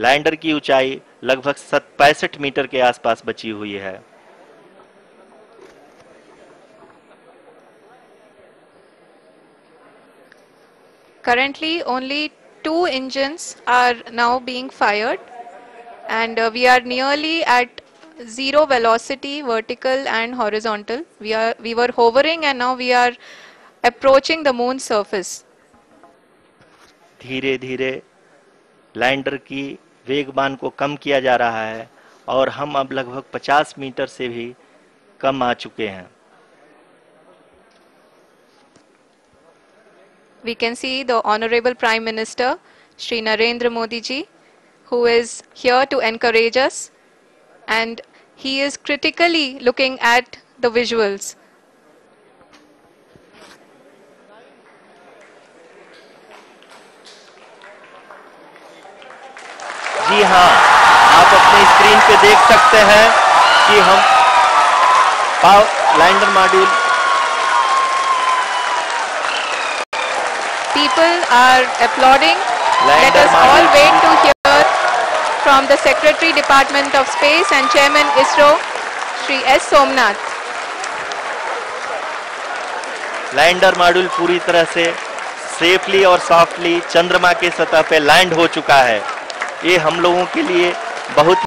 Lander की ऊंचाई लगभग पैंसठ मीटर के आसपास बची हुई है Currently, only two engines are now being fired, and uh, we are nearly at zero velocity, vertical and horizontal. We are we were hovering, and now we are approaching the moon surface. धीरे धीरे lander की वेगमान को कम किया जा रहा है और हम अब लगभग 50 मीटर से भी कम आ चुके हैं we can see the Honorable Prime Minister, Sri Narendra Modi ji, who is here to encourage us and he is critically looking at the visuals. जी हाँ आप अपने स्क्रीन पे देख सकते हैं कि हम power lander module people are uploading all wait to hear from the secretary department of space and chairman ISRO Shri S Somnath lander module पूरी तरह से सेफली और सॉफ्टली चंद्रमा के सतह पे लैंड हो चुका है। ये हम लोगों के लिए बहुत